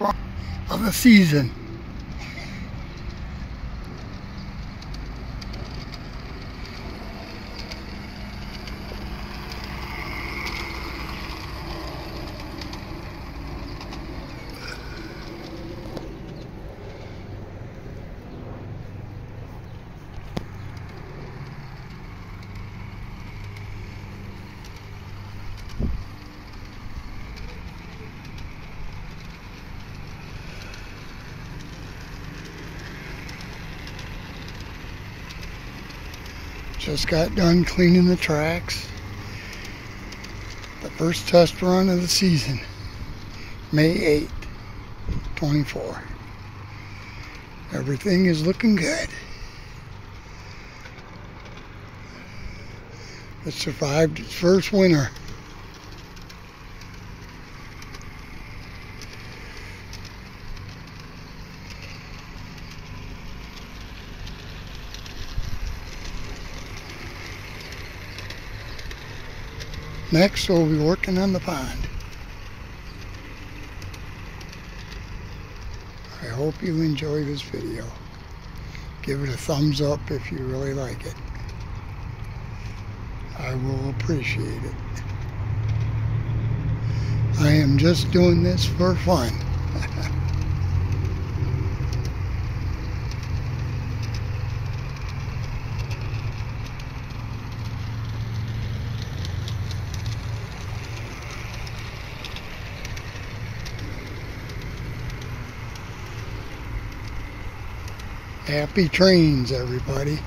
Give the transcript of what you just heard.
of the season. Just got done cleaning the tracks. The first test run of the season, May 8th, 24. Everything is looking good. It survived its first winter. Next, we'll be working on the pond. I hope you enjoy this video. Give it a thumbs up if you really like it. I will appreciate it. I am just doing this for fun. Happy trains, everybody.